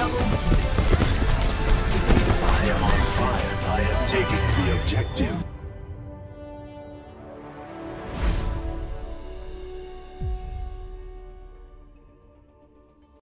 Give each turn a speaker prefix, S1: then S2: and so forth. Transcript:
S1: I am
S2: on fire. I am taking the objective.